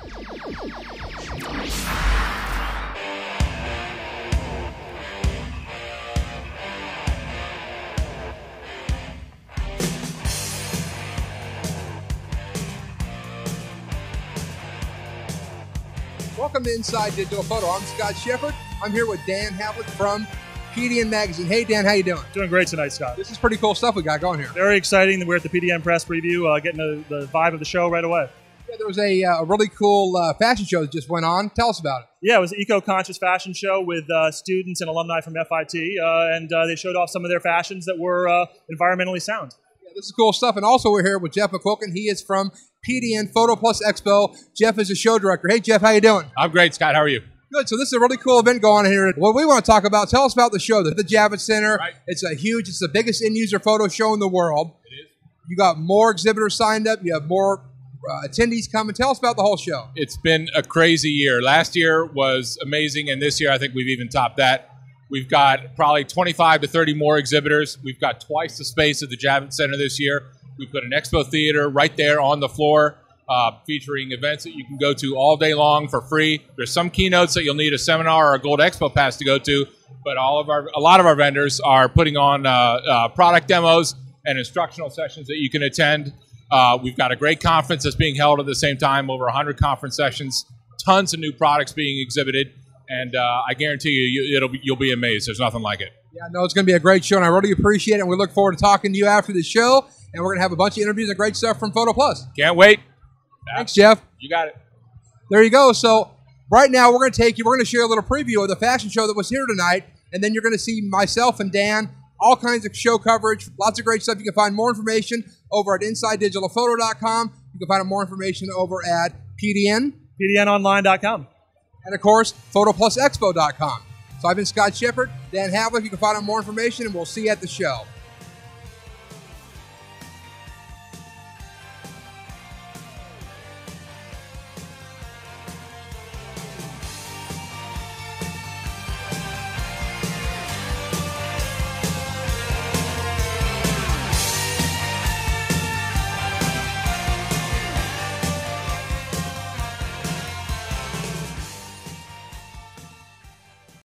Welcome to Inside Digital Photo. I'm Scott Sheppard. I'm here with Dan Havlik from PDN Magazine. Hey, Dan, how you doing? Doing great tonight, Scott. This is pretty cool stuff we got going here. Very exciting that we're at the PDN press preview, uh, getting the, the vibe of the show right away. Yeah, there was a, uh, really cool uh, fashion show that just went on. Tell us about it. Yeah, it was an eco-conscious fashion show with uh, students and alumni from FIT, uh, and uh, they showed off some of their fashions that were uh, environmentally sound. Yeah, this is cool stuff. And also, we're here with Jeff McQuilkin. He is from PDN Photo Plus Expo. Jeff is a show director. Hey, Jeff, how you doing? I'm great, Scott. How are you? Good. So this is a really cool event going on here. What we want to talk about, tell us about the show, the, the Javits Center. Right. It's a huge, it's the biggest in-user photo show in the world. It is. You got more exhibitors signed up. You have more uh, attendees and Tell us about the whole show. It's been a crazy year. Last year was amazing, and this year I think we've even topped that. We've got probably 25 to 30 more exhibitors. We've got twice the space at the Javits Center this year. We've put an expo theater right there on the floor, uh, featuring events that you can go to all day long for free. There's some keynotes that you'll need a seminar or a Gold Expo pass to go to, but all of our, a lot of our vendors are putting on uh, uh, product demos and instructional sessions that you can attend. Uh, we've got a great conference that's being held at the same time, over 100 conference sessions, tons of new products being exhibited, and uh, I guarantee you, you it'll be, you'll be amazed. There's nothing like it. Yeah, no, it's going to be a great show, and I really appreciate it. And we look forward to talking to you after the show. And we're going to have a bunch of interviews and great stuff from Photo Plus. Can't wait. Thanks, Jeff. You got it. There you go. So right now we're going to take you. We're going to share a little preview of the fashion show that was here tonight, and then you're going to see myself and Dan. All kinds of show coverage, lots of great stuff. You can find more information over at InsideDigitalPhoto.com. You can find more information over at PDN, PDNonline.com. and of course, PhotoPlusExpo.com. So I've been Scott Sheppard, Dan Havlik. You can find out more information, and we'll see you at the show.